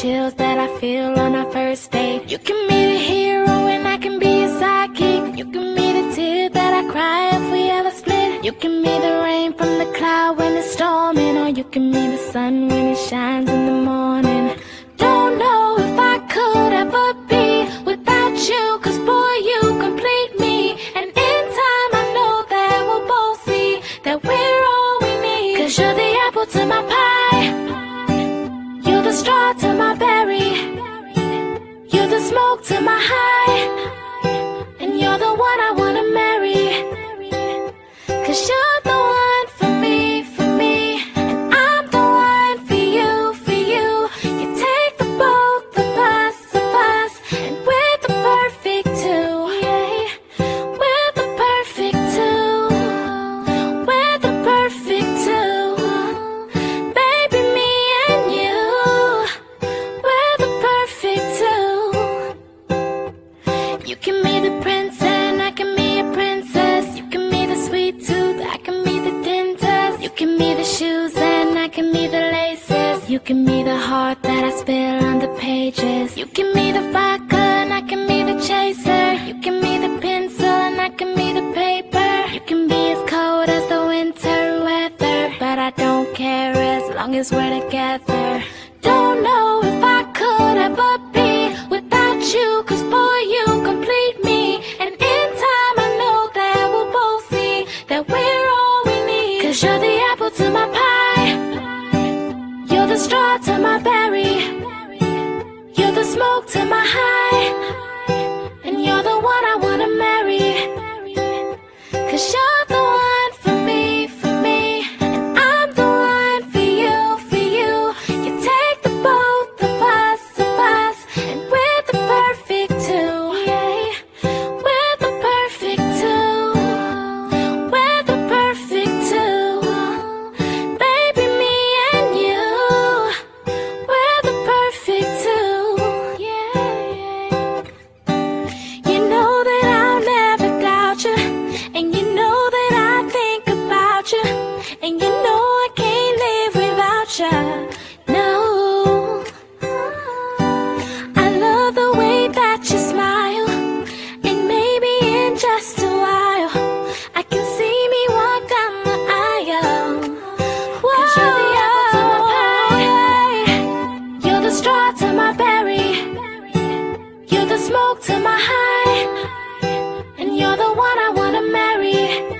chills that I feel on our first date. You can be the hero and I can be a sidekick. You can be the tear that I cry if we ever split. You can be the rain from the cloud when it's storming, or you can be the sun when it shines smoke to my high, be the prince and I can be a princess. You can be the sweet tooth, I can be the dentist. You can be the shoes and I can be the laces. You can be the heart that I spill on the pages. You can be the vodka and I can be the chaser. You can be the pencil and I can be the paper. You can be as cold as the winter weather. But I don't care as long as we're together. Don't know if I could ever be without you, cause boy, the my berry, you're the smoke to my high, smoke to my high, and you're the one I wanna marry.